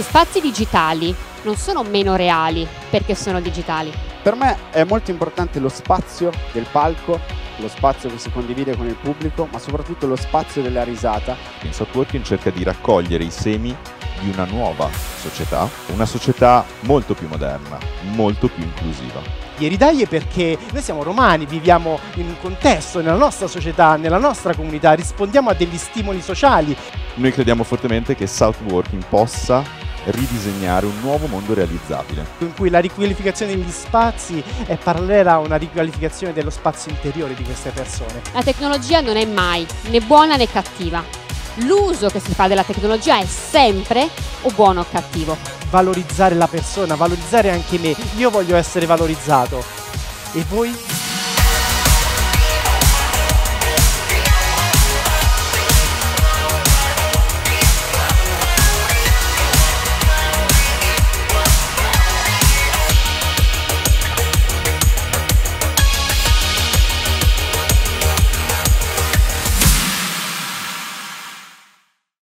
Gli spazi digitali non sono meno reali perché sono digitali. Per me è molto importante lo spazio del palco, lo spazio che si condivide con il pubblico, ma soprattutto lo spazio della risata. Il Softworking cerca di raccogliere i semi di una nuova società, una società molto più moderna, molto più inclusiva. Ieri Daglie perché noi siamo romani, viviamo in un contesto, nella nostra società, nella nostra comunità, rispondiamo a degli stimoli sociali. Noi crediamo fortemente che Southworking possa ridisegnare un nuovo mondo realizzabile. In cui la riqualificazione degli spazi è parallela a una riqualificazione dello spazio interiore di queste persone. La tecnologia non è mai né buona né cattiva. L'uso che si fa della tecnologia è sempre o buono o cattivo. Valorizzare la persona, valorizzare anche me. Io voglio essere valorizzato. E voi?